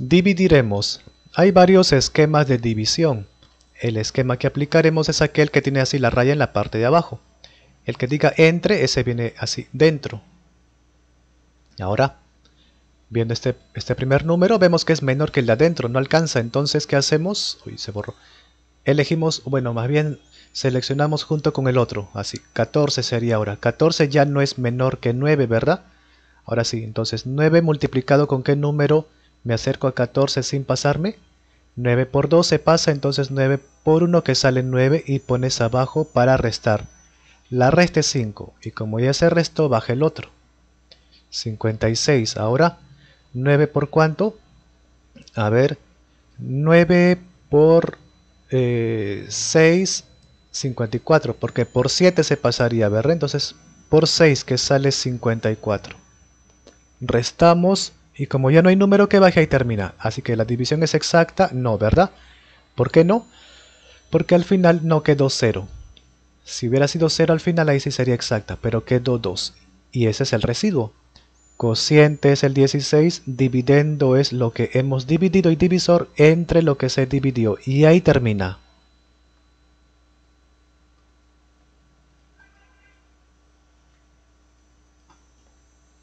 Dividiremos. Hay varios esquemas de división. El esquema que aplicaremos es aquel que tiene así la raya en la parte de abajo. El que diga entre, ese viene así, dentro. Ahora, viendo este, este primer número, vemos que es menor que el de adentro, no alcanza. Entonces, ¿qué hacemos? Uy, se borró. Elegimos, bueno, más bien seleccionamos junto con el otro, así, 14 sería ahora. 14 ya no es menor que 9, ¿verdad? Ahora sí, entonces 9 multiplicado con qué número me acerco a 14 sin pasarme. 9 por 2 se pasa, entonces 9 por 1 que sale 9 y pones abajo para restar. La resta es 5 y como ya se restó baja el otro. 56. Ahora 9 por cuánto? A ver, 9 por 6, 54, porque por 7 se pasaría, ¿verdad? Entonces por 6 que sale 54. Restamos y como ya no hay número que baje, ahí termina. Así que la división es exacta, no, ¿verdad? ¿Por qué no? Porque al final no quedó 0. Si hubiera sido 0 al final, ahí sí sería exacta, pero quedó 2. Y ese es el residuo. Cociente es el 16, dividendo es lo que hemos dividido y divisor entre lo que se dividió. Y ahí termina.